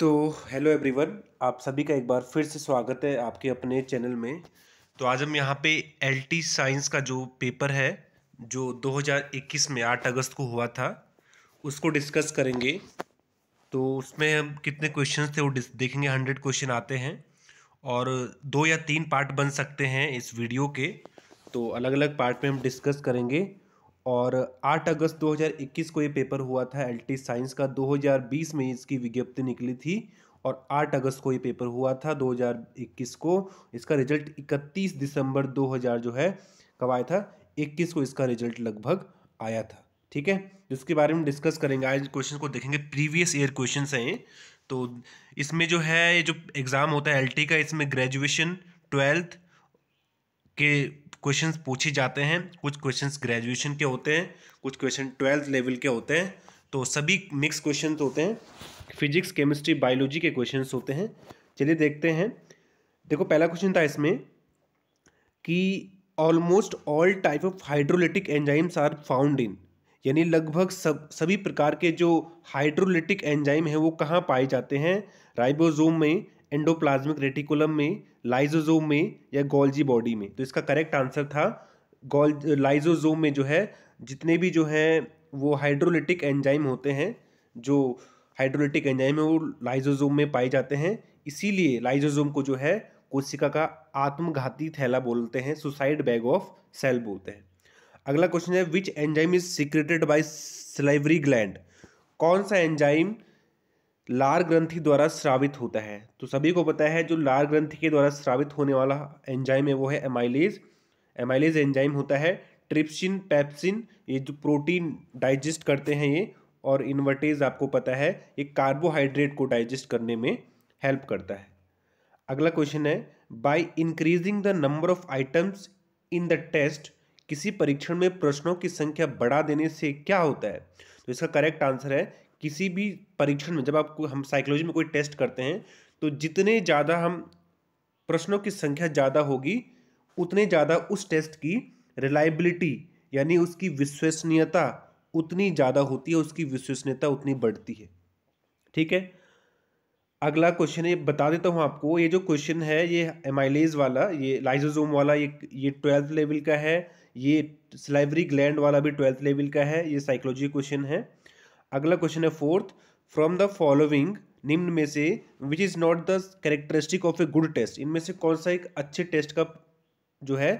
तो hello everyone आप सभी का एक बार फिर से स्वागत है आपके अपने चैनल में। तो आज हम यहाँ पे एल टी साइंस का जो पेपर है, जो 2021 में 8 अगस्त को हुआ था, उसको डिस्कस करेंगे। तो उसमें हम कितने क्वेश्चंस थे वो देखेंगे हंड्रेड क्वेश्चन आते हैं और दो या तीन पार्ट बन सकते हैं इस वीडियो के। तो अलग अलग पार्ट में हम डिस्कस करेंगे। और 8 अगस्त 2021 को ये पेपर हुआ था एलटी साइंस का। 2020 में इसकी विज्ञप्ति निकली थी और 8 अगस्त को ये पेपर हुआ था 2021 को। इसका रिज़ल्ट 31 दिसंबर 2000 जो है, कब आया था? 21 को इसका रिज़ल्ट लगभग आया था। ठीक है? जिसके बारे में डिस्कस करेंगे, आज क्वेश्चन को देखेंगे। प्रीवियस ईयर क्वेश्चन हैं तो इसमें जो है, ये जो एग्ज़ाम होता है एलटी का, इसमें ग्रेजुएशन ट्वेल्थ के क्वेश्चंस पूछे जाते हैं। कुछ क्वेश्चंस ग्रेजुएशन के होते हैं, कुछ क्वेश्चन ट्वेल्थ लेवल के होते हैं। तो सभी मिक्स क्वेश्चन होते हैं। फिजिक्स केमिस्ट्री बायोलॉजी के क्वेश्चन होते हैं। चलिए देखते हैं। देखो, पहला क्वेश्चन था इसमें कि almost all type of hydrolytic enzymes are found in यानी लगभग सब, सभी प्रकार के जो हाइड्रोलिटिक एंजाइम हैं, वो कहाँ पाए जाते हैं? राइबोसोम में एंडोप्लाज्मिक रेटिकुलम में लाइजोजोम में या गोल्जी बॉडी में? तो इसका करेक्ट आंसर था गोल लाइजोजोम में जो है, जितने भी जो है, वो हाइड्रोलिटिक एंजाइम होते हैं, जो हाइड्रोलिटिक एंजाइम है वो लाइजोजोम में पाए जाते हैं। इसीलिए लाइजोजोम को जो है, कोशिका का आत्मघाती थैला बोलते हैं सुसाइड बैग ऑफ़ सेल बोलते हैं। अगला क्वेश्चन है which enzyme is secreted by salivary gland कौन सा एंजाइम लार ग्रंथि द्वारा स्रावित होता है। तो सभी को पता है जो लार ग्रंथि के द्वारा स्रावित होने वाला एंजाइम है वो है एमाइलेज एमाइलेज एंजाइम होता है ट्रिप्सिन पेप्सिन ये जो प्रोटीन डाइजेस्ट करते हैं ये, और इन्वर्टेज आपको पता है, ये कार्बोहाइड्रेट को डाइजेस्ट करने में हेल्प करता है। अगला क्वेश्चन है by increasing the number of items in the test किसी परीक्षण में प्रश्नों की संख्या बढ़ा देने से क्या होता है? तो इसका करेक्ट आंसर है किसी भी परीक्षण में जब आपको हम साइकोलॉजी में कोई टेस्ट करते हैं तो जितने ज़्यादा हम प्रश्नों की संख्या ज़्यादा होगी, उतने ज़्यादा उस टेस्ट की रिलायबिलिटी यानी उसकी विश्वसनीयता उतनी ज़्यादा होती है, उसकी विश्वसनीयता उतनी बढ़ती है। ठीक है? अगला क्वेश्चन है बता देता हूँ आपको। ये जो क्वेश्चन है, ये एमाइलेज वाला, ये लाइजोजोम वाला, ये ये ट्वेल्थ लेवल का है, ये स्लाइवरी ग्लैंड वाला भी ट्वेल्थ लेवल का है, ये साइकोलॉजी क्वेश्चन है। अगला क्वेश्चन है फोर्थ फ्रॉम द फॉलोइंग निम्न में से which is not the characteristic of a good test इनमें से कौन सा एक अच्छे टेस्ट का जो है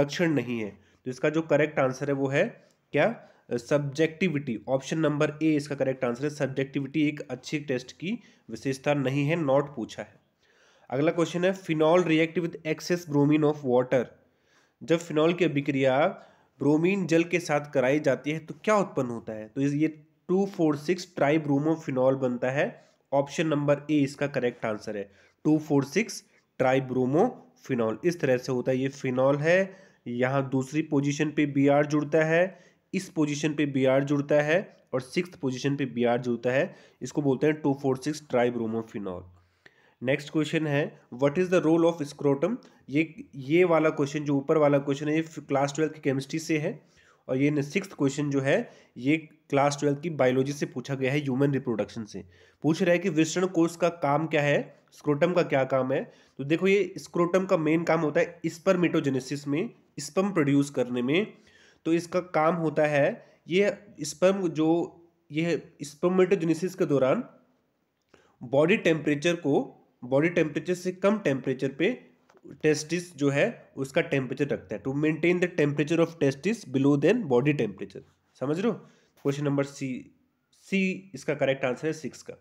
लक्षण नहीं है? तो इसका जो करेक्ट आंसर है वो है क्या? सब्जेक्टिविटी ऑप्शन नंबर ए इसका करेक्ट आंसर है सब्जेक्टिविटी एक अच्छी टेस्ट की विशेषता नहीं है नॉट पूछा है। अगला क्वेश्चन है phenol react with excess bromine of water जब फिनॉल की अभिक्रिया ब्रोमीन जल के साथ कराई जाती है तो क्या उत्पन्न होता है? तो ये two four six tri bromo phenol बनता है। ऑप्शन नंबर ए, इसका करेक्ट आंसर है। Two four six tri bromo phenol. इस तरह से होता है। ये फिनॉल है। यहाँ दूसरी पोजीशन पे बी आर जुड़ता है। इस पोजीशन पे बी आर जुड़ता है और सिक्स पोजीशन पे बी आर जुड़ता है। इसको बोलते हैं two four six tri bromo phenol. Next question है what is the role of scrotum ये ये वाला क्वेश्चन, जो ऊपर वाला क्वेश्चन है, ये क्लास ट्वेल्थ की केमिस्ट्री से है। और ये सिक्स क्वेश्चन जो है, ये क्लास ट्वेल्थ की बायोलॉजी से पूछा गया है ह्यूमन रिप्रोडक्शन से। पूछ रहा है कि विषण कोष का काम क्या है? स्क्रोटम का क्या काम है? तो देखो ये स्क्रोटम का मेन काम होता है स्पर्मेटोजेनेसिस में स्पर्म प्रोड्यूस करने में। तो इसका काम होता है, ये स्पर्म जो, ये स्पर्मेटोजेनेसिस के दौरान बॉडी टेम्परेचर को बॉडी टेम्परेचर से कम टेम्परेचर पे टेस्टिस जो है, उसका टेम्परेचर रखता है। To maintain the temperature of testis below than body temperature समझ रहे हो? क्वेश्चन नंबर सी सी इसका करेक्ट आंसर है सिक्स का।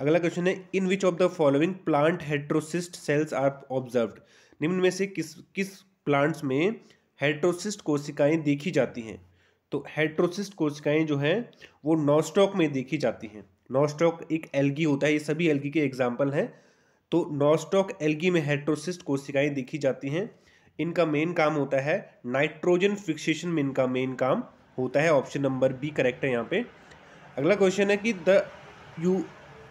अगला क्वेश्चन है in which of the following plant heterocyst cells are observed निम्न में से किस किस प्लांट्स में हेट्रोसिस्ट कोशिकाएँ देखी जाती हैं? तो हेट्रोसिस्ट कोशिकाएँ जो हैं, वो नॉस्टॉक में देखी जाती हैं। नॉस्टॉक एक एल्गी होता है, ये सभी एल्गी के एग्ज़ाम्पल हैं। तो नॉस्टॉक एल्गी में हेट्रोसिस्ट कोशिकाएँ देखी जाती हैं। इनका मेन काम होता है नाइट्रोजन फिक्सेशन में इनका मेन काम होता है। ऑप्शन नंबर बी करेक्ट है यहाँ पे। अगला क्वेश्चन है कि the U,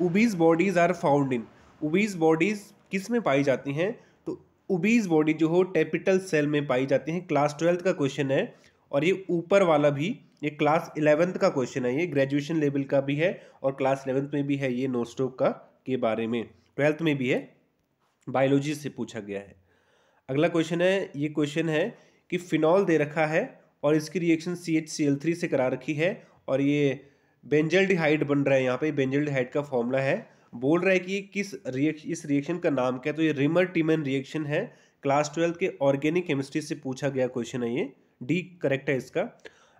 Ubisch bodies are found in. Ubisch bodies किसमें पाई जाती हैं? तो उबीज बॉडी जो हो, टेपिटल सेल में पाई जाती हैं। क्लास ट्वेल्थ का क्वेश्चन है और ये ऊपर वाला भी, ये क्लास इलेवेंथ का क्वेश्चन है। ये ग्रेजुएशन लेवल का भी है और क्लास इलेवेंथ में भी है ये नोस्टोक का के बारे में। ट्वेल्थ में भी है बायोलॉजी से पूछा गया है। अगला क्वेश्चन है, ये क्वेश्चन है कि फिनॉल दे रखा है और इसकी reaction C H C L three से करा रखी है और ये बेंजल्डिहाइड बन रहा है, यहाँ पे बेंजल्डिहाइड का फॉर्मूला है। बोल रहा है कि ये किस रिएक्शन इस रिएक्शन का नाम क्या है? तो ये रिमर टीमन रिएक्शन है। क्लास ट्वेल्थ के ऑर्गेनिक केमिस्ट्री से पूछा गया क्वेश्चन है ये। डी करेक्ट है इसका।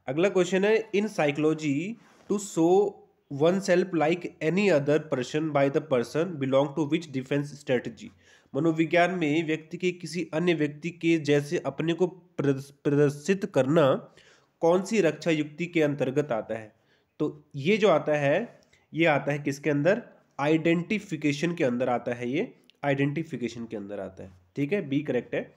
अगला क्वेश्चन है in psychology to so one self like any other person by the person belong to which defence strategy मनोविज्ञान में व्यक्ति के किसी अन्य व्यक्ति के जैसे अपने को प्रदर्शित करना कौन सी रक्षा युक्ति के अंतर्गत आता है? तो ये जो आता है, ये आता है किसके अंदर? आइडेंटिफिकेशन के अंदर आता है ये। आइडेंटिफिकेशन के अंदर आता है। ठीक है? बी करेक्ट है।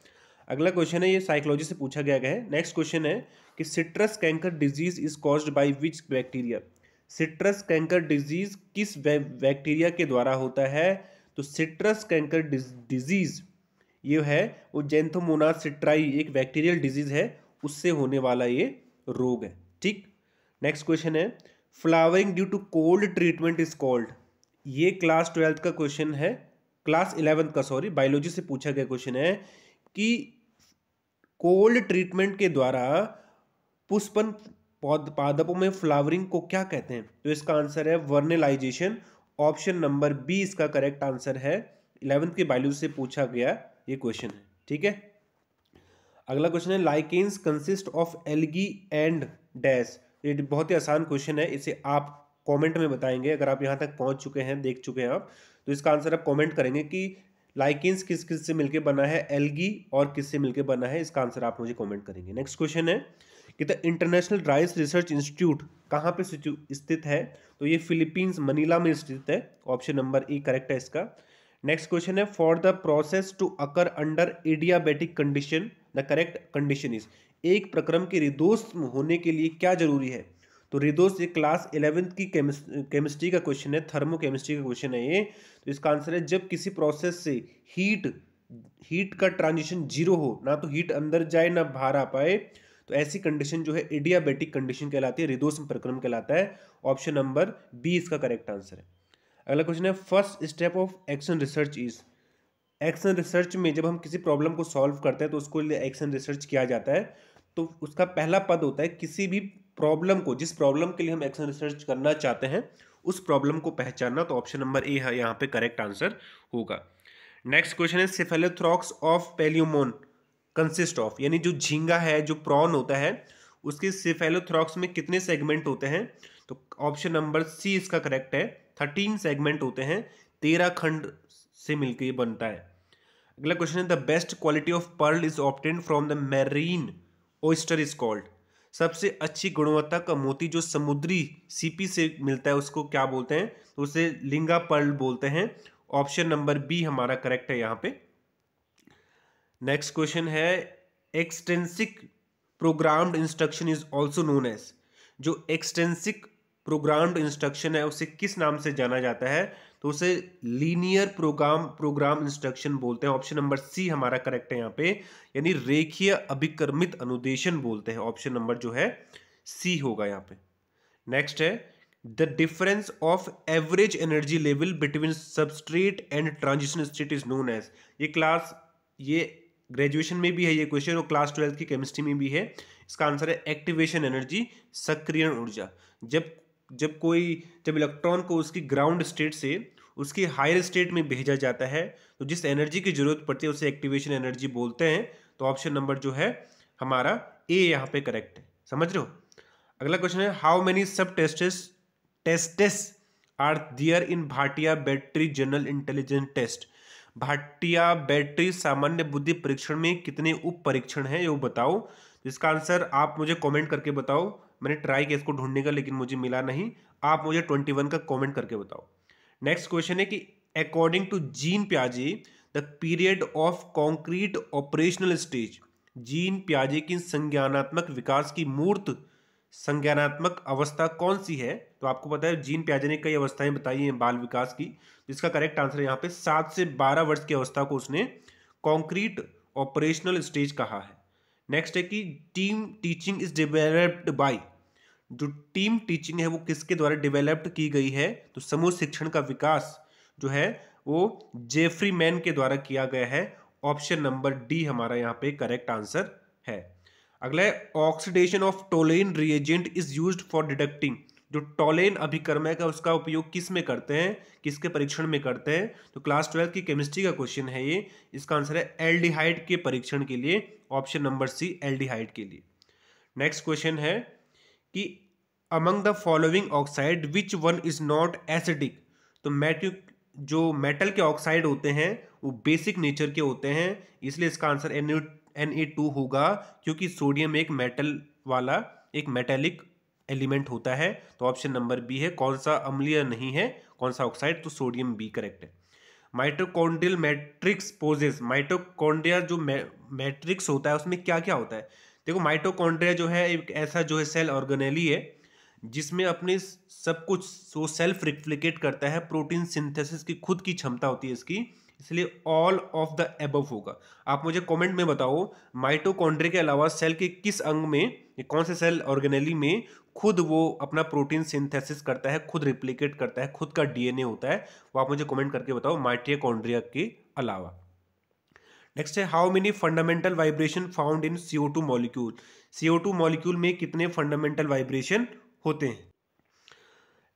अगला क्वेश्चन है, ये साइकोलॉजी से पूछा गया है। नेक्स्ट क्वेश्चन है कि citrus canker disease is caused by which bacteria? Citrus canker disease किस बैक्टीरिया के द्वारा होता है? तो सिट्रस कैंकर डिज़ीज़, ये है, वो जेंथोमोना सिट्राई, एक बैक्टीरियल डिज़ीज़ है, उससे होने वाला ये रोग है, ठीक? नेक्स्ट क्वेश्चन है flowering due to cold treatment is called ये क्लास ट्वेल्थ का क्वेश्चन है क्लास इलेवेंथ का सॉरी बायोलॉजी से पूछा गया क्वेश्चन है कि कोल्ड ट्रीटमेंट के द्वारा पुष्पन पादपों में फ्लावरिंग को क्या कहते हैं? तो इसका आंसर है वर्नेलाइजेशन। ऑप्शन नंबर बी इसका करेक्ट आंसर है। इलेवेंथ के बायोलॉजी से पूछा गया ये क्वेश्चन है, ठीक है? अगला क्वेश्चन है, lichens consist of algae and dash. ये बहुत ही आसान क्वेश्चन है, इसे आप कमेंट में बताएँगे, अगर आप यहाँ तक पहुँच चुके हैं, देख चुके हैं आप तो इसका आंसर आप कमेंट करेंगे कि लाइकिन्स किस किस से मिलकर बना है, एलगी और किस से मिलकर बना है, इसका आंसर आप मुझे कमेंट करेंगे। नेक्स्ट क्वेश्चन है कि the International Rice Research Institute कहाँ पे स्थित है? तो ये फिलीपींस मनीला में स्थित है। ऑप्शन नंबर ई करेक्ट है इसका। नेक्स्ट क्वेश्चन है for the process to occur under adiabatic condition the correct condition is एक प्रक्रम के रिदोष होने के लिए क्या ज़रूरी है? तो रिदोष ये क्लास इलेवेंथ की केमिस्ट्री का क्वेश्चन है थर्मो केमिस्ट्री का क्वेश्चन है ये। तो इसका आंसर है, जब किसी प्रोसेस से हीट हीट का ट्रांजिशन ज़ीरो हो, ना तो हीट अंदर जाए, ना बाहर आ पाए तो ऐसी कंडीशन जो है इडियाबेटिक कंडीशन कहलाती है रिदोष प्रक्रम कहलाता है। ऑप्शन नंबर बी इसका करेक्ट आंसर है। अगला क्वेश्चन है first step of action research is action research में जब हम किसी प्रॉब्लम को सॉल्व करते हैं तो उसको लिए एक्शन रिसर्च किया जाता है। तो उसका पहला पद होता है, किसी भी प्रॉब्लम को, जिस प्रॉब्लम के लिए हम एक्शन रिसर्च करना चाहते हैं, उस प्रॉब्लम को पहचानना। तो ऑप्शन नंबर ए है यहाँ पे करेक्ट आंसर होगा। नेक्स्ट क्वेश्चन है cephalothorax of palaemon consist of यानी जो झींगा है, जो प्रॉन होता है, उसके सिफेलोथ्रॉक्स में कितने सेगमेंट होते हैं? तो ऑप्शन नंबर सी इसका करेक्ट है। थर्टीन सेगमेंट होते हैं। तेरह खंड से मिलकर ये बनता है। अगला क्वेश्चन है the best quality of pearl is obtained from the marine oyster is called सबसे अच्छी गुणवत्ता का मोती जो समुद्री सीपी से मिलता है, उसको क्या बोलते हैं? तो उसे लिंगा पर्ल बोलते हैं। ऑप्शन नंबर बी हमारा करेक्ट है यहाँ पे। नेक्स्ट क्वेश्चन है extrinsic programmed instruction is also known as जो एक्सटेंसिक प्रोग्राम्ड इंस्ट्रक्शन है, उसे किस नाम से जाना जाता है? तो उसे लीनियर प्रोग्राम प्रोग्राम इंस्ट्रक्शन बोलते हैं। ऑप्शन नंबर सी हमारा करेक्ट है यहाँ पे। यानी रेखीय अभिक्रमित अनुदेशन बोलते हैं। ऑप्शन नंबर जो है सी होगा यहाँ पे। नेक्स्ट है the difference of average energy level between substrate and transition state is known as ये क्लास ये ग्रेजुएशन में भी है ये क्वेश्चन और क्लास ट्वेल्थ की केमिस्ट्री में भी है। इसका आंसर है एक्टिवेशन एनर्जी, सक्रियण ऊर्जा। जब जब कोई, जब इलेक्ट्रॉन को उसकी ग्राउंड स्टेट से उसकी हायर स्टेट में भेजा जाता है तो जिस एनर्जी की ज़रूरत पड़ती है उसे एक्टिवेशन एनर्जी बोलते हैं तो ऑप्शन नंबर जो है हमारा ए यहाँ पे करेक्ट है। समझ रहे हो? अगला क्वेश्चन है how many subtests tests are there in Bhatia battery general intelligence test Bhatia battery सामान्य बुद्धि परीक्षण में कितने उप परीक्षण हैं, ये बताओ। इसका आंसर आप मुझे कमेंट करके बताओ। मैंने ट्राई किया इसको ढूँढने का, लेकिन मुझे मिला नहीं। आप मुझे ट्वेंटी वन का कॉमेंट करके बताओ। नेक्स्ट क्वेश्चन है कि according to Jean प्याजे the period of concrete operational stage Jean प्याजे की संज्ञानात्मक विकास की मूर्त संज्ञानात्मक अवस्था कौन सी है? तो आपको पता है, जीन प्याजे ने कई अवस्थाएँ बताई हैं बाल विकास की, जिसका करेक्ट आंसर यहाँ पे सात से बारह वर्ष की अवस्था को उसने कॉन्क्रीट ऑपरेशनल स्टेज कहा है। नेक्स्ट है कि team teaching is developed by जो टीम टीचिंग है वो किसके द्वारा डेवलप्ड की गई है? तो समूह शिक्षण का विकास जो है, वो जेफरी मैन के द्वारा किया गया है। ऑप्शन नंबर डी हमारा यहाँ पे करेक्ट आंसर है। अगला है oxidation of Tollens reagent is use for detecting जो टोलेन अभिकर्म है, उसका उपयोग किसमें करते हैं? किसके परीक्षण में करते हैं? तो क्लास ट्वेल्थ की केमिस्ट्री का क्वेश्चन है ये। इसका आंसर है एल्डिहाइड के परीक्षण के लिए। ऑप्शन नंबर सी एल्डिहाइड के लिए। नेक्स्ट क्वेश्चन है कि among the following oxide which one is not acidic तो मेट जो मेटल के ऑक्साइड होते हैं, वो बेसिक नेचर के होते हैं। इसलिए इसका आंसर है Na2 होगा, क्योंकि सोडियम एक मेटल वाला, एक मेटेलिक एलिमेंट होता है तो ऑप्शन नंबर बी है, कौन सा अम्लीय नहीं है, कौन सा ऑक्साइड तो सोडियम बी करेक्ट है। माइटोकॉन्ड्रियल मैट्रिक्स पोजेस माइटोकॉन्ड्रिया जो मैट्रिक्स होता है, उसमें क्या क्या होता है? देखो माइटोकॉन्ड्रिया जो है, एक ऐसा जो है सेल ऑर्गेनेली है, जिसमें अपने सब कुछ, वो सेल्फ रिफ्लिकेट करता है प्रोटीन सिंथेसिस की, खुद की क्षमता होती है इसकी। इसलिए ऑल ऑफ़ द एबव होगा। आप मुझे कमेंट में बताओ माइटोकॉन्ड्रिया के अलावा सेल के किस अंग में कौन से सेल ऑर्गेनेली में खुद वो अपना प्रोटीन सिंथेसिस करता है, खुद रिप्लिकेट करता है, खुद का डीएनए होता है, वो आप मुझे कमेंट करके बताओ माइटोकॉन्ड्रिया के अलावा। नेक्स्ट है how many fundamental vibration found in CO two molecule CO two molecule में कितने फंडामेंटल वाइब्रेशन होते हैं?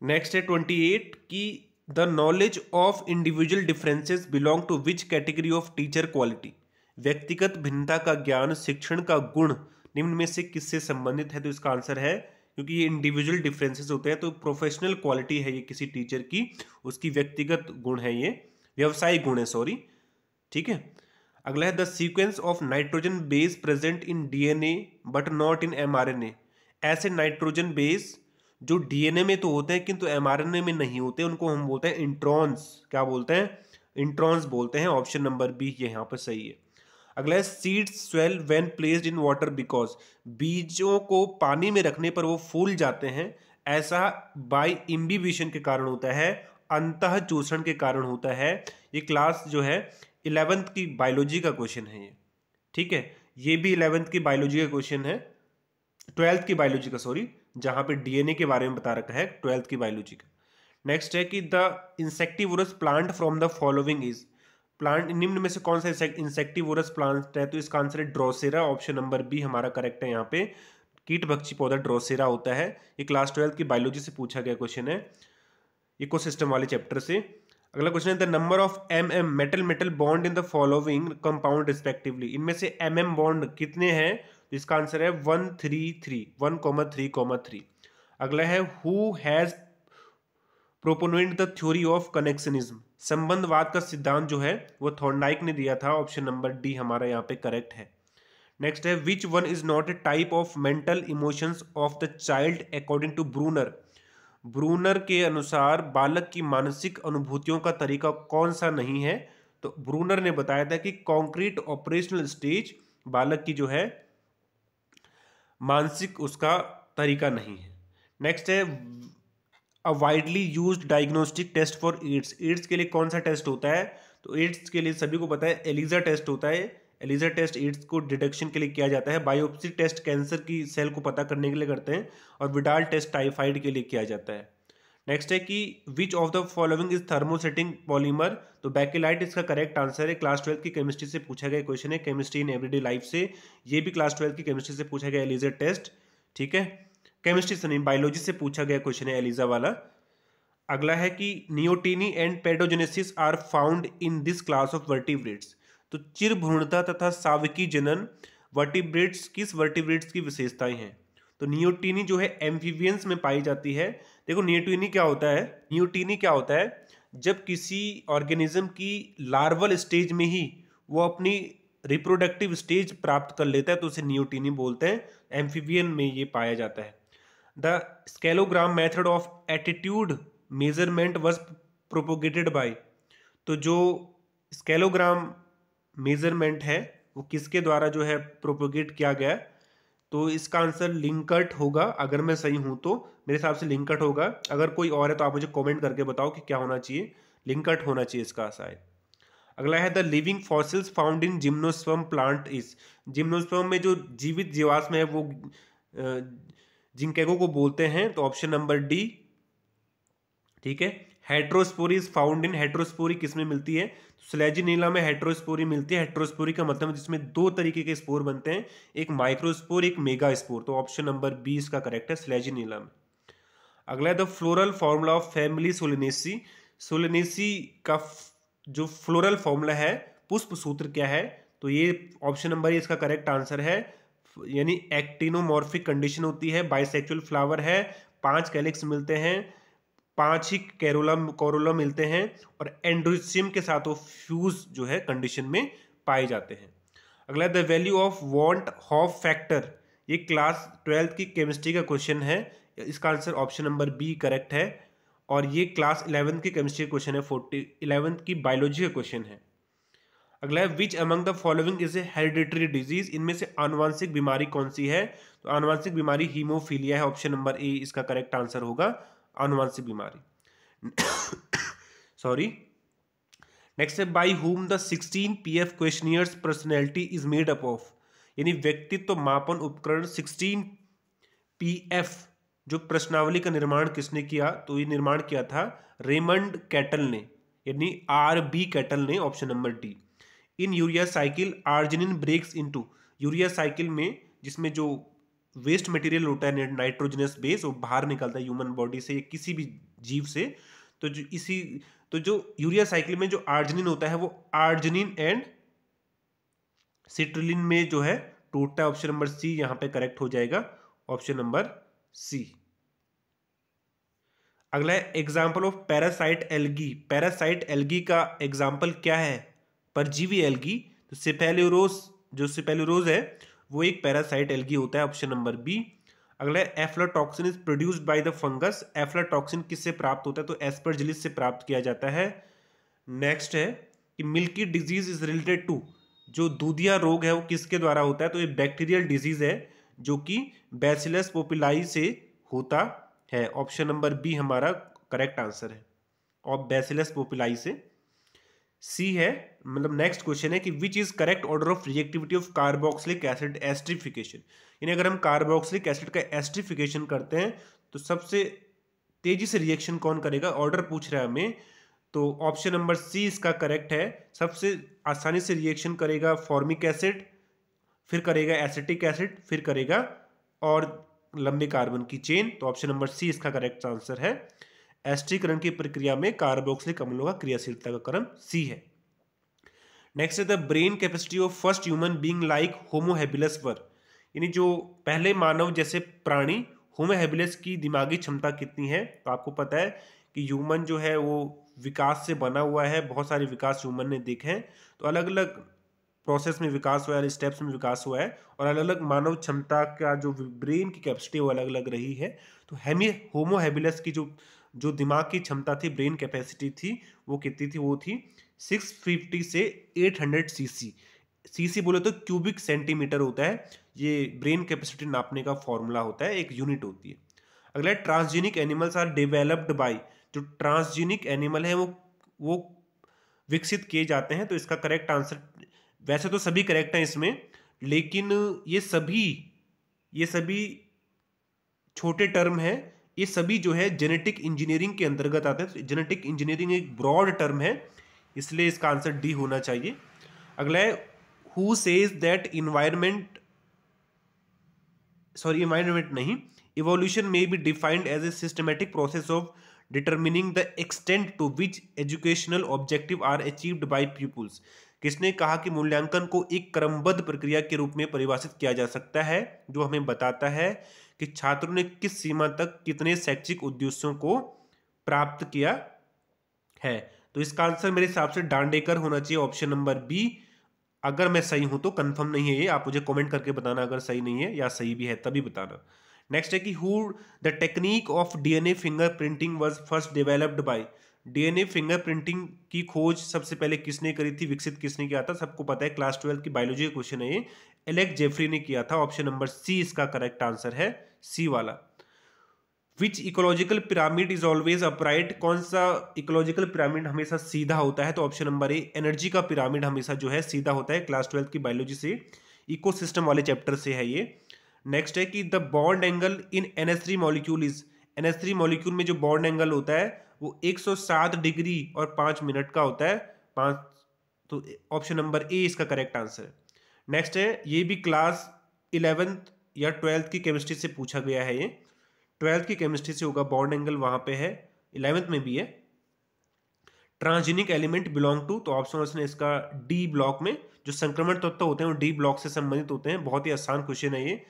नेक्स्ट है ट्वेंटी एट की the knowledge of individual differences belong to which category of teacher quality व्यक्तिगत भिन्नता का ज्ञान, शिक्षण का गुण निम्न में से किससे संबंधित है? तो इसका आंसर है, क्योंकि ये इंडिविजुअल डिफरेंसेस होते हैं तो प्रोफेशनल क्वालिटी है ये किसी टीचर की, उसकी व्यक्तिगत गुण है ये, व्यवसायिक गुण है सॉरी ठीक है? अगला है the sequence of nitrogen base present in DNA but not in mRNA ऐसे नाइट्रोजन बेस जो डीएनए में तो होते हैं, किंतु एमआरएनए में नहीं होते, उनको हम बोलते हैं इंट्रॉन्स। क्या बोलते हैं? इंट्रॉन्स बोलते हैं, ऑप्शन नंबर बी ये यहाँ पर सही है। अगला है, seeds swell when placed in water because बीजों को पानी में रखने पर वो फूल जाते हैं। ऐसा बाई इम्बिबिशन के कारण होता है अंत चूषण के कारण होता है। ये क्लास जो है, इलेवेंथ की बायोलॉजी का क्वेश्चन है ये। ठीक है? ये भी इलेवेंथ की बायोलॉजी का क्वेश्चन है, ट्वेल्थ की बायोलॉजी का, सॉरी। जहाँ पे डीएनए के बारे में बता रखा है, ट्वेल्थ की बायोलॉजी का। नेक्स्ट है कि the insectivorous plant from the following is plant निम्न में से कौन सा इंसेक्टिवोरस प्लांट है? तो इसका आंसर है ड्रोसेरा ऑप्शन नंबर बी हमारा करेक्ट है यहाँ पे। कीट भक्षी पौधा ड्रोसेरा होता है। ये क्लास ट्वेल्थ की बायोलॉजी से पूछा गया क्वेश्चन है इकोसिस्टम वाले चैप्टर से। अगला क्वेश्चन है the number of M M metal metal bond in the following compound respectively इनमें से एम एम बॉन्ड कितने हैं? तो इसका आंसर है one three three one comma three comma three अगला है who has propounded the theory of connectionism संबंधवाद का सिद्धांत जो है, वो थॉर्नाइक ने दिया था ऑप्शन नंबर डी हमारा यहाँ पे करेक्ट है. नेक्स्ट है which one is not a type of mental emotions of the child according to Bruner Bruner के अनुसार बालक की मानसिक अनुभूतियों का तरीका कौन सा नहीं है? तो ब्रूनर ने बताया था कि कॉन्क्रीट ऑपरेशनल स्टेज बालक की जो है, मानसिक उसका तरीका नहीं है। नेक्स्ट है, a widely use diagnostic test for AIDS. AIDS के लिए कौन सा टेस्ट होता है? तो एड्स के लिए सभी को पता है एलिजा टेस्ट होता है। एलिजा टेस्ट एड्स को डिटेक्शन के लिए किया जाता है, बायोप्सी टेस्ट कैंसर की सेल को पता करने के लिए करते हैं और विडाल टेस्ट टाइफाइड के लिए किया जाता है। नेक्स्ट है कि which of the following is thermosetting polymer तो बैकेलाइट इसका करेक्ट आंसर है। क्लास ट्वेल्थ की केमिस्ट्री से पूछा गया क्वेश्चन है। केमिस्ट्री इन एवरीडे लाइफ से ये भी क्लास ट्वेल्थ की केमिस्ट्री से पूछा गया एलिजा टेस्ट, ठीक है? केमिस्ट्री से नहीं बायोलॉजी से पूछा गया क्वेश्चन है एलिजा वाला। अगला है कि neoteny and paedogenesis are found in this class of vertebrates तो चिर भ्रूणता तथा साविकी जनन वर्टिब्रेट्स किस वर्टिब्रेट्स की विशेषताएँ हैं? तो नियोटीनी जो है एम्फीवियंस में पाई जाती है। देखो नियोटीनी क्या होता है? नियोटीनी क्या होता है? जब किसी ऑर्गेनिज्म की लार्वल स्टेज में ही वो अपनी रिप्रोडक्टिव स्टेज प्राप्त कर लेता है तो उसे नियोटीनी बोलते हैं। एम्फीवियन में ये पाया जाता है। The scalogram method of attitude measurement was propagated by तो जो स्केलोग्राम मेज़रमेंट है, वो किसके द्वारा जो है प्रोपोगेट किया गया तो इसका आंसर लिंकट होगा। अगर मैं सही हूँ तो मेरे हिसाब से लिंकट होगा। अगर कोई और है तो आप मुझे कमेंट करके बताओ कि क्या होना चाहिए। लिंकट होना चाहिए इसका शायद। अगला है the living fossils found in gymnosperm plant is gymnosperm में जो जीवित जीवाश्म है, वो जिंकेगो को बोलते हैं तो ऑप्शन नंबर डी ठीक है? Heterospory is found in heterospory किसमें मिलती है? स्लेजिनीला में हेट्रोस्पोरी मिलती है। हेट्रोस्पोरी का मतलब जिसमें दो तरीके के स्पोर बनते हैं, एक माइक्रोस्पोर एक मेगा स्पोर तो ऑप्शन नंबर बी इसका करेक्ट है, स्लेजिनीला में। अगला है the floral formula of family solanaceae solanaceae का जो फ्लोरल फॉर्मूला है, पुष्प सूत्र क्या है? तो ये ऑप्शन नंबर इसका करेक्ट आंसर है। यानी एक्टिनोमॉर्फिक कंडीशन होती है बाइसेक्चुअल फ्लावर है, पाँच कैलिक्स मिलते हैं। पाँच ही कैरोला कोरोला मिलते हैं और एंड्रोसियम के साथ वो फ्यूज जो है कंडीशन में पाए जाते हैं। अगला the value of van't Hoff factor ये क्लास ट्वेल्थ की केमिस्ट्री का क्वेश्चन है। इसका answer option number B correct है। और ये क्लास इलेवेंथ की केमिस्ट्री का क्वेश्चन है। फोर्टी इलेवंथ की बायोलॉजी का क्वेश्चन है। अगला है which among the following is a hereditary disease इनमें से आनुवांशिक बीमारी कौन सी है? तो आनुवांशिक बीमारी हीमोफीलिया है। ऑप्शन नंबर ए इसका करेक्ट आंसर होगा। आनुवांशिक बीमारी। सॉरी नेक्स्ट है by whom the sixteen P F questionnaires personality is made up of यानी व्यक्तित्व मापन उपकरण सिक्सटीन पी एफ़ जो प्रश्नावली का निर्माण किसने किया? तो ये निर्माण किया था रेमंड कैटल ने, यानी आर बी कैटल ने option number D in urea cycle arginine breaks into urea cycle में जिसमें जो वेस्ट मटेरियल होता है नाइट्रोजनस बेस वो बाहर निकलता है ह्यूमन बॉडी से किसी भी जीव से। तो जो इसी तो जो यूरिया साइकिल में जो आर्जिनिन होता है, वो आर्जिनिन एंड सिट्रिलिन में जो है टूटता है ऑप्शन नंबर सी यहाँ पे करेक्ट हो जाएगा ऑप्शन नंबर सी अगला है example of parasite algae parasite algae का एग्ज़ाम्पल क्या है? परजीवी एल्गी तो सिपेलोरोस, जो सिपेलोरोज है वो एक पैरासाइट एल्गी होता है ऑप्शन नंबर बी अगला aflatoxin is produced by the fungus aflatoxin किससे प्राप्त होता है? तो एस्परजिलिस से प्राप्त किया जाता है। नेक्स्ट है कि milky disease is related to जो दूधिया रोग है, वो किसके द्वारा होता है? तो ये बैक्टीरियल डिज़ीज़ है, जो कि बैसिलस पोपिलाई से होता है। ऑप्शन नंबर बी हमारा करेक्ट आंसर है। और बैसिलस पोपिलाई से। सी है मतलब नेक्स्ट क्वेश्चन है कि which is correct order of reactivity of carboxylic acid esterification यानी अगर हम कार्बोक्सिलिक एसिड का एस्ट्रिफिकेशन करते हैं तो सबसे तेज़ी से रिएक्शन कौन करेगा? ऑर्डर पूछ रहा है हमें। तो ऑप्शन नंबर सी इसका करेक्ट है। सबसे आसानी से रिएक्शन करेगा फॉर्मिक एसिड फिर करेगा एसिटिक एसिड फिर करेगा और लंबे कार्बन की चेन तो ऑप्शन नंबर सी इसका करेक्ट आंसर है। एस्ट्रीकरण की प्रक्रिया में कार्बोक्सिलिक अम्लों का क्रियाशीलता का क्रम सी है। नेक्स्ट है the brain capacity of first human being like Homo habilis were यानी जो पहले मानव जैसे प्राणी होमोहेबिलस की दिमागी क्षमता कितनी है तो आपको पता है कि ह्यूमन जो है वो विकास से बना हुआ है, बहुत सारे विकास ह्यूमन ने देखे हैं। तो अलग अलग प्रोसेस में विकास हुआ है स्टेप्स में विकास हुआ है और अलग अलग मानव क्षमता का जो ब्रेन की कैपेसिटी वो अलग अलग रही है। तो हेमी होमोहेबिलस की जो जो दिमाग की क्षमता थी, ब्रेन कैपेसिटी थी, वो कितनी थी, वो थी 650 से 800 सीसी। सीसी बोले तो क्यूबिक सेंटीमीटर होता है, ये ब्रेन कैपेसिटी नापने का फॉर्मूला होता है, एक यूनिट होती है। अगला transgenic animals are developed by, जो ट्रांसजेनिक एनिमल है, वो वो विकसित किए जाते हैं तो इसका करेक्ट आंसर, वैसे तो सभी करेक्ट हैं इसमें, लेकिन ये सभी ये सभी छोटे टर्म है ये सभी जो है जेनेटिक इंजीनियरिंग के अंतर्गत आते हैं। जेनेटिक इंजीनियरिंग एक ब्रॉड टर्म है, इसलिए इसका आंसर डी होना चाहिए। अगला है who says that environment sorry environment नहीं evaluation may be defined as a systematic process of determining the extent to which educational objective are achieved by peoples किसने कहा कि मूल्यांकन को एक क्रमबद्ध प्रक्रिया के रूप में परिभाषित किया जा सकता है, जो हमें बताता है कि छात्रों ने किस सीमा तक कितने शैक्षिक उद्देश्यों को प्राप्त किया है। तो इसका आंसर मेरे हिसाब से डांडेकर होना चाहिए, ऑप्शन नंबर बी। अगर मैं सही हूँ तो कंफर्म नहीं है ये, आप मुझे कमेंट करके बताना अगर सही नहीं है या सही भी है तभी बताना। नेक्स्ट है कि who the technique of DNA fingerprinting was first developed by DNA fingerprinting की खोज सबसे पहले किसने करी थी, विकसित किसने किया था, सबको पता है क्लास ट्वेल्थ की बायोलॉजी का क्वेश्चन है ये। एलेक्स जेफरी ने किया था, ऑप्शन नंबर सी इसका करेक्ट आंसर है। सी वाला। Which ecological pyramid is always upright कौन सा इकोलॉजिकल पिरामिड हमेशा सीधा होता है? तो ऑप्शन नंबर ए एनर्जी का पिरामिड हमेशा जो है सीधा होता है क्लास ट्वेल्थ की बायोलॉजी से। इकोसिस्टम वाले चैप्टर से है ये। नेक्स्ट है कि the bond angle in N S three molecule is N S three molecule में जो बॉन्ड एंगल होता है, वो 107 डिग्री और पाँच मिनट का होता है। पाँच तो ऑप्शन नंबर ए इसका करेक्ट आंसर है। नेक्स्ट है, ये भी क्लास इलेवेंथ या ट्वेल्थ की केमिस्ट्री से पूछा गया है ये। ट्वेल्थ की केमिस्ट्री से होगा बॉन्ड एंगल वहाँ पे है इलेवेंथ में भी है। ट्रांसजेनिक एलिमेंट बिलोंग टू तो ऑप्शन है इसका डी ब्लॉक में, जो संक्रमण तत्व तो होते हैं, वो डी ब्लॉक से संबंधित होते हैं। बहुत ही आसान क्वेश्चन है ये।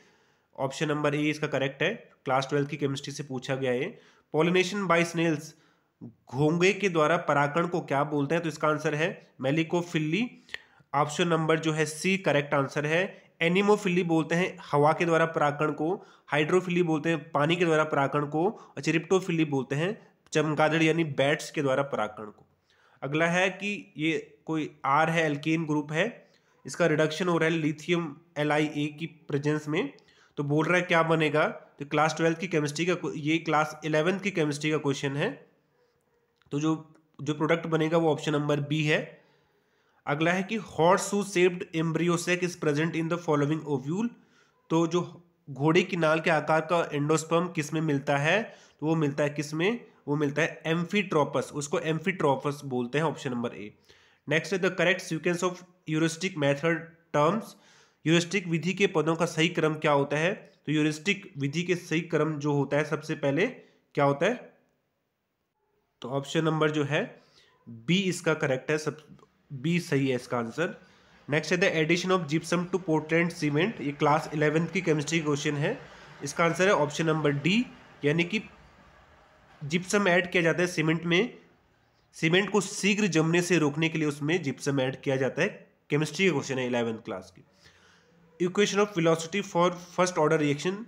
ऑप्शन नंबर ए इसका करेक्ट है। क्लास ट्वेल्थ की केमिस्ट्री से पूछा गया है पॉलिनेशन बाई स्नेल्स घोंगे के द्वारा पराकरण को क्या बोलते हैं? तो इसका आंसर है मेलिकोफिल्ली। ऑप्शन नंबर जो है सी करेक्ट आंसर है। एनिमोफिली बोलते हैं, हवा के द्वारा पराकण को, हाइड्रोफिली बोलते हैं, पानी के द्वारा पराकण को, और चिरिप्टोफिली बोलते हैं, चमगादड़ यानी बैट्स के द्वारा पराकण को। अगला है कि ये कोई आर है एल्केन ग्रुप है, इसका रिडक्शन हो रहा है लिथियम एल की प्रेजेंस में। तो बोल रहा है क्या बनेगा? तो क्लास ट्वेल्थ की केमिस्ट्री का, ये क्लास इलेवेंथ की केमिस्ट्री का क्वेश्चन है। तो जो जो प्रोडक्ट बनेगा वो ऑप्शन नंबर बी है। अगला है कि horseshoe shaped embryo sac is present in the following ovule तो जो घोड़े की नाल के आकार का एंडोस्पर्म किसमें मिलता है? तो वो मिलता है किसमें? वो मिलता है एम्फीट्रोपस उसको एम्फीट्रोपस बोलते हैं ऑप्शन नंबर ए नेक्स्ट है the correct sequence of heuristic method terms heuristic विधि के पदों का सही क्रम क्या होता है? तो यूरिस्टिक विधि के सही क्रम जो होता है, सबसे पहले क्या होता है? तो ऑप्शन नंबर जो है बी इसका करेक्ट है, सब बी सही है इसका आंसर। नेक्स्ट है the addition of gypsum to Portland cement ये क्लास इलेवेंथ की केमिस्ट्री क्वेश्चन है। इसका आंसर है ऑप्शन नंबर डी यानी कि जिप्सम ऐड किया जाता है सीमेंट में। सीमेंट को शीघ्र जमने से रोकने के लिए उसमें जिप्सम ऐड किया जाता है। केमिस्ट्री का क्वेश्चन है इलेवेंथ क्लास की। Equation of velocity for first order reaction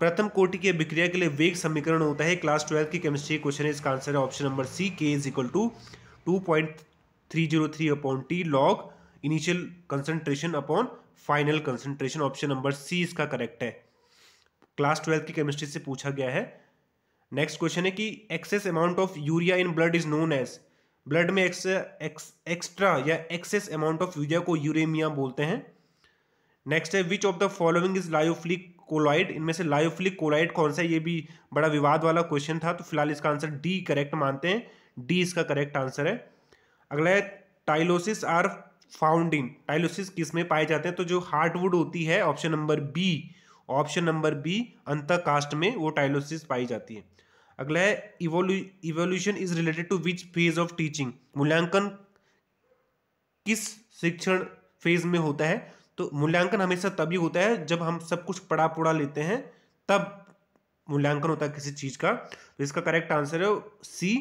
प्रथम कोटि की अभिक्रिया के लिए वेग समीकरण होता है। क्लास ट्वेल्थ की केमिस्ट्री क्वेश्चन है। इसका आंसर है option number C k is equal to two point three zero three upon t log initial concentration upon final concentration option number C इसका करेक्ट है। क्लास ट्वेल्थ की chemistry से पूछा गया है। नेक्स्ट क्वेश्चन है कि excess amount of urea in blood is known as blood में एक्स, एक्स, एक्स्ट्रा या एक्सेस अमाउंट ऑफ़ यूरिया को यूरेमिया बोलते हैं। नेक्स्ट है which of the following is lyophilic colloid इनमें से लायोफ्लिक कोलाइड कौन सा है? ये भी बड़ा विवाद वाला क्वेश्चन था तो फ़िलहाल इसका आंसर डी करेक्ट मानते हैं। डी इसका करेक्ट आंसर है। अगला है tylosis are found in tylosis किसमें पाए जाते हैं? तो जो हार्डवुड होती है option number B option number B अंत कास्ट में वो टाइलोसिस पाई जाती है। अगला है evolution is related to which phase of teaching मूल्यांकन किस शिक्षण फ़ेज़ में होता है? तो मूल्यांकन हमेशा तभी होता है जब हम सब कुछ पढ़ा पुढ़ा लेते हैं, तब मूल्यांकन होता है किसी चीज़ का। तो इसका करेक्ट आंसर है C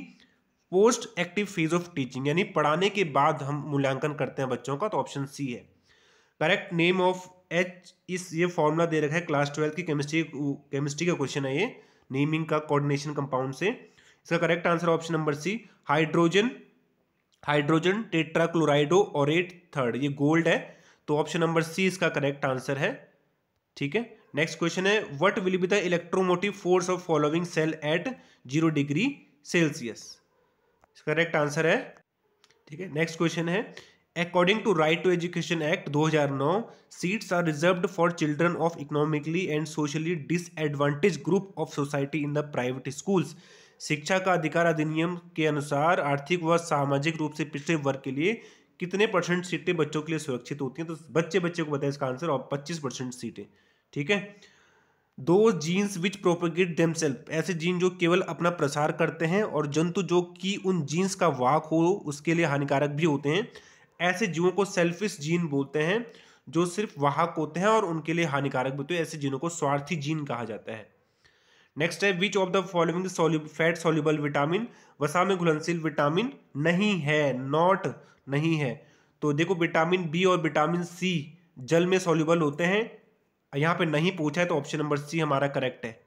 post active phase of teaching, यानी पढ़ाने के बाद हम मूल्यांकन करते हैं बच्चों का तो ऑप्शन सी है। करेक्ट नेम ऑफ़ एच, इस, ये फॉर्मूला दे रखा है, क्लास ट्वेल्थ की केमिस्ट्री केमिस्ट्री का क्वेश्चन है ये, नेमिंग का, कोऑर्डिनेशन कंपाउंड से। इसका correct answer option number C, hydrogen hydrogen tetrachlorido aurate third, ये गोल्ड है तो ऑप्शन नंबर सी इसका करेक्ट आंसर है। ठीक है, नेक्स्ट क्वेश्चन है, what will be the electromotive force of following cell at zero degree Celsius? Correct answer है। ठीक है नेक्स्ट क्वेश्चन है। According to right to education act 2009 seats are reserved for children of economically and socially disadvantage group of society in the private schools शिक्षा का अधिकार अधिनियम के अनुसार आर्थिक व सामाजिक रूप से पिछड़े वर्ग के लिए कितने परसेंट सीटें बच्चों के लिए सुरक्षित होती हैं? तो बच्चे बच्चे को बताए इसका आंसर और पच्चीस परसेंट सीटें ठीक है? Two genes which propagate themselves ऐसे जीन जो केवल अपना प्रसार करते हैं और जंतु जो कि उन जीन्स का वाक हो, उसके लिए हानिकारक भी होते हैं। ऐसे जीवों को सेल्फिश जीन बोलते हैं, जो सिर्फ़ वाहक होते हैं और उनके लिए हानिकारक भी होते हैं। ऐसे जीनों को स्वार्थी जीन कहा जाता है। नेक्स्ट है which of the following fat soluble vitamin वसा में घुलनशील विटामिन नहीं है नॉट नहीं है। तो देखो विटामिन बी और विटामिन सी जल में सोल्यूबल होते हैं। यहाँ पे नहीं पूछा है तो ऑप्शन नंबर सी हमारा करेक्ट है।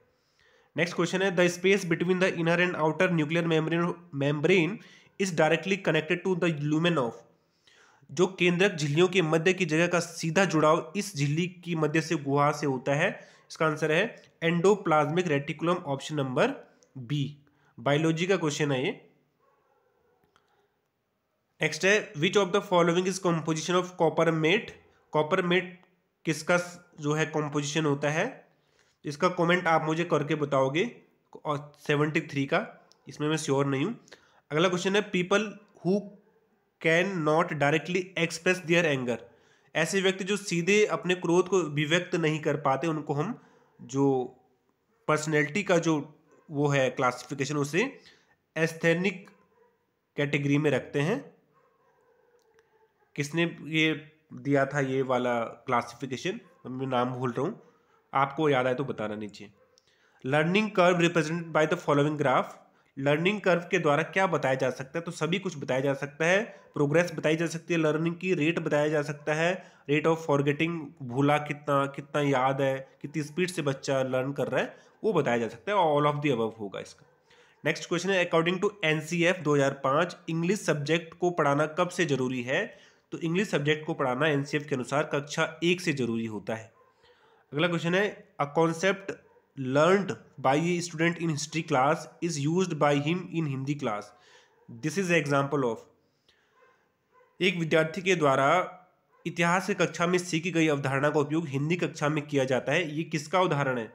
नेक्स्ट क्वेश्चन है the space between the inner and outer nuclear membrane membrane is directly connected to the lumen of जो केंद्रक झिल्लियों के मध्य की जगह का सीधा जुड़ाव इस झिल्ली की मध्य से गुहा से होता है। इसका आंसर है endoplasmic reticulum option number B biology का क्वेश्चन है ये। नेक्स्ट है which of the following is composition of copper matte copper matte किसका जो है कॉम्पोजिशन होता है, इसका कमेंट आप मुझे करके बताओगे, और सेवेंटी थ्री का, इसमें मैं श्योर नहीं हूँ। अगला क्वेश्चन है people who can not directly express their anger ऐसे व्यक्ति जो सीधे अपने क्रोध को अभिव्यक्त नहीं कर पाते, उनको हम जो पर्सनैलिटी का जो वो है क्लासिफिकेशन उसे एस्थेनिक कैटेगरी में रखते हैं। किसने ये दिया था, ये वाला क्लासिफिकेशन मैं नाम भूल रहा हूँ। आपको याद आए तो बताना नीचे। Learning curve represented by the following graph learning curve के द्वारा क्या बताया जा सकता है? तो सभी कुछ बताया जा सकता है। प्रोग्रेस बताई जा सकती है। लर्निंग की रेट बताया जा सकता है। रेट ऑफ़ फॉरगेटिंग भूला कितना कितना याद है, कितनी स्पीड से बच्चा लर्न कर रहा है, वो बताया जा सकता है। ऑल ऑफ़ दी अबव होगा इसका। नेक्स्ट क्वेश्चन है according to N C F दो हज़ार पाँच इंग्लिश सब्जेक्ट को पढ़ाना कब से ज़रूरी है? तो इंग्लिश सब्जेक्ट को पढ़ाना एनसीएफ के अनुसार कक्षा एक से ज़रूरी होता है। अगला क्वेश्चन है a concept learned by a student in history class is used by him in hindi class. This is example of एक विद्यार्थी के द्वारा इतिहास की कक्षा में सीखी गई अवधारणा का उपयोग हिंदी कक्षा में किया जाता है। ये किसका उदाहरण है?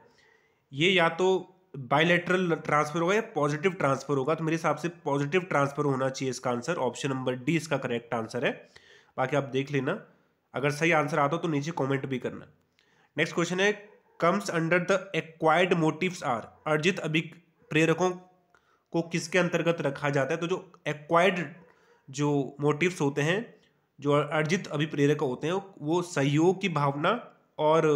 ये या तो बायोलेटरल ट्रांसफ़र होगा या पॉजिटिव ट्रांसफ़र होगा। तो मेरे हिसाब से पॉजिटिव ट्रांसफ़र होना चाहिए इसका आंसर ऑप्शन नंबर डी इसका करेक्ट आंसर है। बाकी आप देख लेना। अगर सही आंसर आता हो तो नीचे कमेंट भी करना। नेक्स्ट क्वेश्चन है comes under the acquired motives are अर्जित अभिप्रेरकों को किसके अंतर्गत रखा जाता है? तो जो एक्वायर्ड जो मोटिव्स होते हैं, जो अर्जित अभिप्रेरक होते हैं, वो सहयोग की भावना और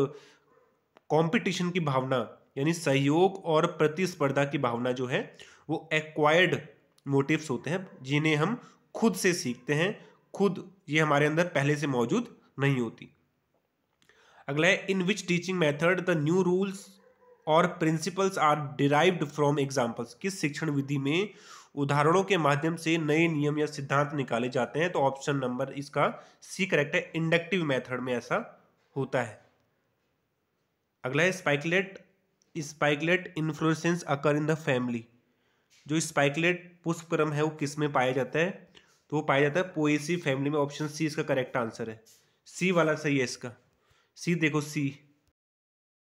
कंपटीशन की भावना, यानी सहयोग और प्रतिस्पर्धा की भावना जो है, वो एक्वायर्ड मोटिव्स होते हैं, जिन्हें हम खुद से सीखते हैं, खुद ये हमारे अंदर पहले से मौजूद नहीं होती। अगला है in which teaching method the new rules और principles are derived from examples किस शिक्षण विधि में उदाहरणों के माध्यम से नए नियम या सिद्धांत निकाले जाते हैं? तो ऑप्शन नंबर इसका सी करेक्ट है। इंडक्टिव मेथड में ऐसा होता है। अगला है spikelet spikelet inflorescence occur in the family जो स्पाइकलेट पुष्पक्रम है, वो किसमें पाया जाता है? तो वो पाया जाता है पोएसी फैमिली में ऑप्शन सी इसका करेक्ट आंसर है। सी वाला सही है इसका। सी देखो सी